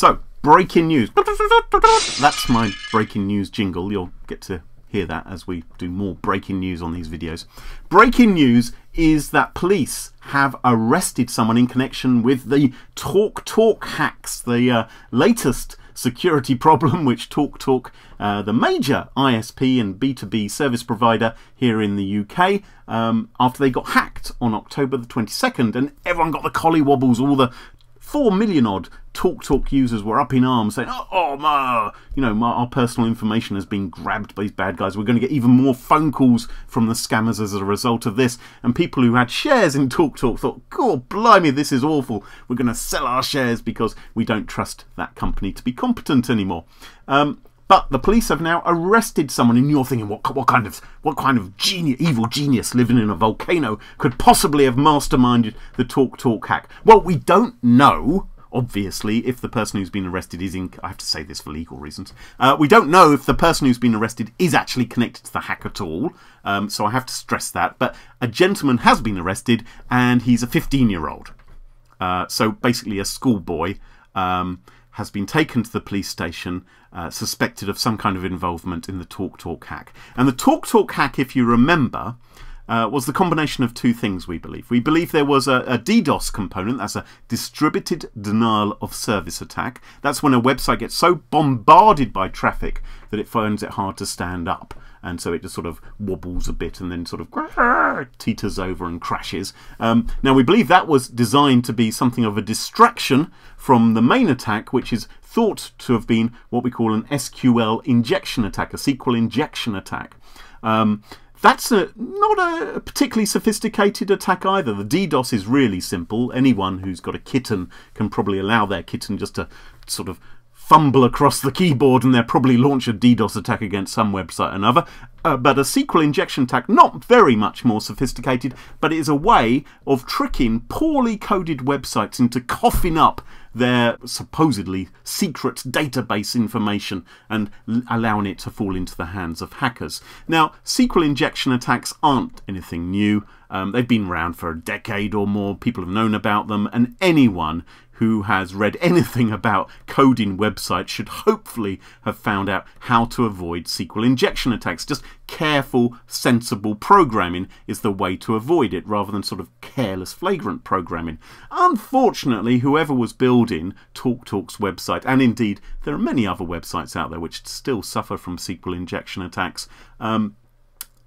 So, breaking news. That's my breaking news jingle. You'll get to hear that as we do more breaking news on these videos. Breaking news is that police have arrested someone in connection with the TalkTalk hacks, the uh, latest security problem which TalkTalk, uh, the major ISP and B2B service provider here in the UK, um, after they got hacked on October the 22nd, and everyone got the collie wobbles, all the 4 million odd TalkTalk users were up in arms saying, oh, oh my, you know, my, our personal information has been grabbed by these bad guys. We're going to get even more phone calls from the scammers as a result of this. And people who had shares in TalkTalk thought, God blimey, this is awful. We're going to sell our shares because we don't trust that company to be competent anymore. Um, but the police have now arrested someone, and you're thinking, what, what kind of what kind of genius, evil genius living in a volcano could possibly have masterminded the TalkTalk hack? Well, we don't know. Obviously, if the person who's been arrested is in, I have to say this for legal reasons. Uh, we don't know if the person who's been arrested is actually connected to the hack at all. Um, so I have to stress that. But a gentleman has been arrested, and he's a 15 year old. Uh, so basically, a schoolboy. Um, has been taken to the police station uh, suspected of some kind of involvement in the TalkTalk Talk hack. And the TalkTalk Talk hack, if you remember, uh, was the combination of two things, we believe. We believe there was a, a, DDoS component, that's a distributed denial of service attack. That's when a website gets so bombarded by traffic that it finds it hard to stand up. And so it just sort of wobbles a bit and then sort of teeters over and crashes. Um, now, we believe that was designed to be something of a distraction from the main attack, which is thought to have been what we call an SQL injection attack, a SQL injection attack. Um, that's a, not a particularly sophisticated attack either. The DDoS is really simple. Anyone who's got a kitten can probably allow their kitten just to sort of fumble across the keyboard and they'll probably launch a DDoS attack against some website or another. Uh, but a SQL injection attack, not very much more sophisticated, but it is a way of tricking poorly coded websites into coughing up their supposedly secret database information and allowing it to fall into the hands of hackers. Now, SQL injection attacks aren't anything new. Um, they've been around for a decade or more. People have known about them, and anyone who has read anything about coding websites should hopefully have found out how to avoid SQL injection attacks. Just careful, sensible programming is the way to avoid it rather than sort of careless, flagrant programming. Unfortunately, whoever was building TalkTalk's website, and indeed there are many other websites out there which still suffer from SQL injection attacks, um,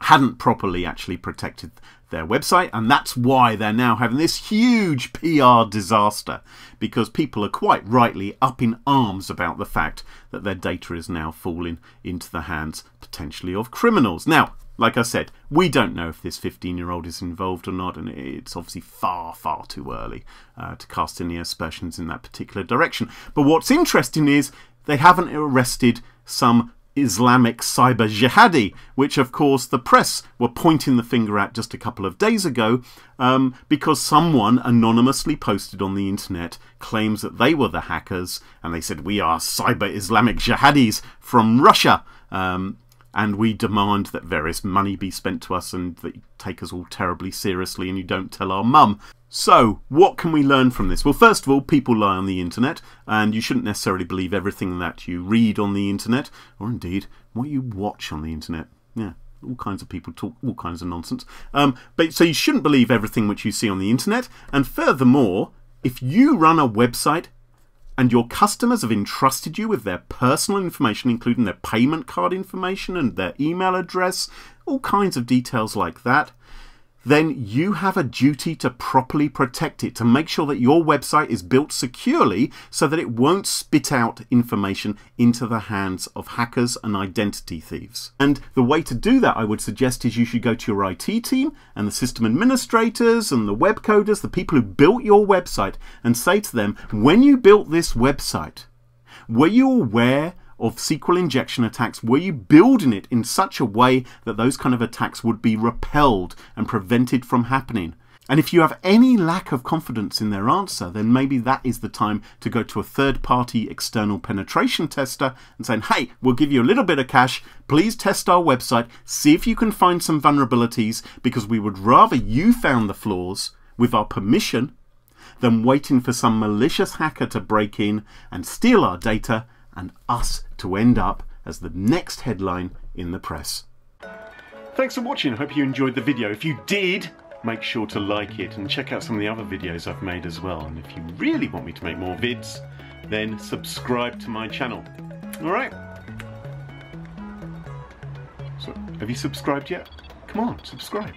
hadn't properly actually protected their website, and that's why they're now having this huge PR disaster because people are quite rightly up in arms about the fact that their data is now falling into the hands potentially of criminals. Now, like I said, we don't know if this 15 year old is involved or not, and it's obviously far, far too early uh, to cast any aspersions in that particular direction. But what's interesting is they haven't arrested some Islamic cyber jihadi, which of course the press were pointing the finger at just a couple of days ago um, because someone anonymously posted on the internet claims that they were the hackers and they said, We are cyber Islamic jihadis from Russia. Um, and we demand that various money be spent to us and that you take us all terribly seriously and you don't tell our mum. So, what can we learn from this? Well, first of all, people lie on the internet, and you shouldn't necessarily believe everything that you read on the internet, or indeed what you watch on the internet. Yeah, all kinds of people talk all kinds of nonsense. Um, but so you shouldn't believe everything which you see on the internet. And furthermore, if you run a website and your customers have entrusted you with their personal information, including their payment card information and their email address, all kinds of details like that, then you have a duty to properly protect it, to make sure that your website is built securely so that it won't spit out information into the hands of hackers and identity thieves. And the way to do that, I would suggest, is you should go to your IT team and the system administrators and the web coders, the people who built your website, and say to them, when you built this website, were you aware of SQL injection attacks, were you building it in such a way that those kind of attacks would be repelled and prevented from happening? And if you have any lack of confidence in their answer, then maybe that is the time to go to a third party external penetration tester and saying, hey, we'll give you a little bit of cash. Please test our website, see if you can find some vulnerabilities, because we would rather you found the flaws with our permission than waiting for some malicious hacker to break in and steal our data and us to end up as the next headline in the press. Thanks for watching. I hope you enjoyed the video. If you did, make sure to like it and check out some of the other videos I've made as well. And if you really want me to make more vids, then subscribe to my channel. Alright? So, have you subscribed yet? Come on, subscribe.